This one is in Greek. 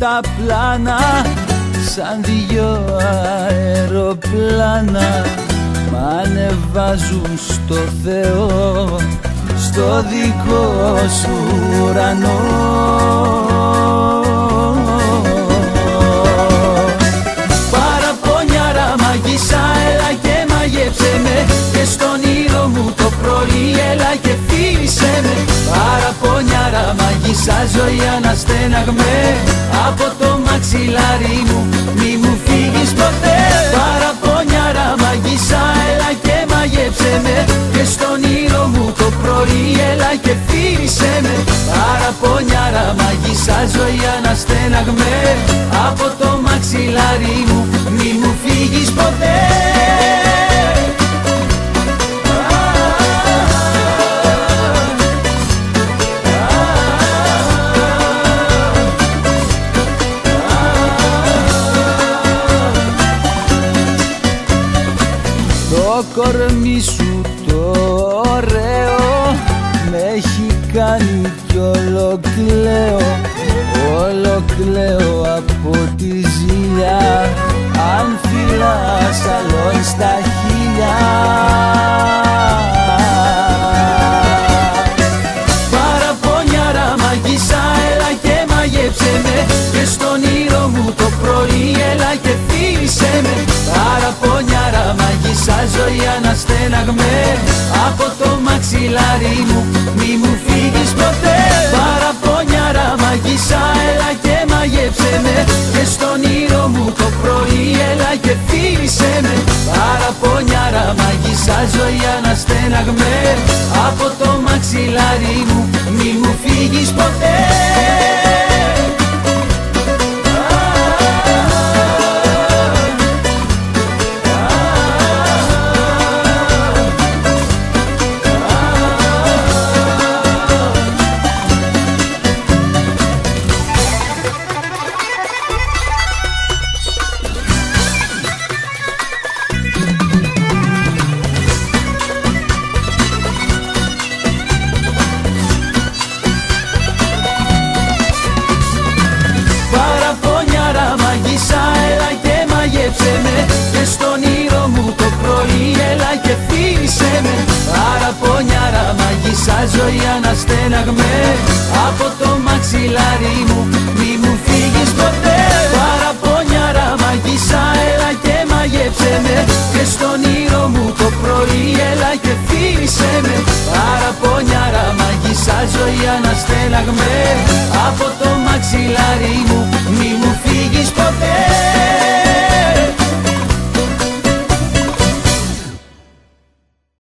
τα πλάνα σαν δυο αεροπλάνα Μ' ανεβάζουν στο Θεό στο δικό σου ουρανό. Παραπονιάρα μαγισά έλα και μαγέψε με και στον ήρω μου το πρωί έλα και φίλησε με. Παραπονιάρα μαγισά ζωή αναστέναγμε από το μαξιλάρι μου μη μου φύγεις ποτέ. Παραπονιάρα μαγισά έλα και μαγέψε με. Και στον ήρω μου το πρωί έλα και φίλησε με. Παραπονιάρα μαγισά ζωή αναστέναγμε. Από το μαξιλάρι μου μη μου φύγεις ποτέ Το κορμί σου το ωραίο με έχει κάνει κι όλο κλαίω Όλο κλαίω από τη ζήλια αν φυλάς άλλον στα μαγισά ζωή αναστέναγμε από το μαξιλάρι μου μη μου φύγεις ποτέ μαγισά ζωή αναστέναγμες. Από το μαξιλάρι μου μη μου φύγεις ποτέ. Παραπονιάρα μαγισά έλα και μαγέψε με. Και στον ήρω μου το πρωί έλα και φίλησε με. Παραπονιάρα μαγισά ζωή αναστέναγμες. Από το μαξιλάρι μου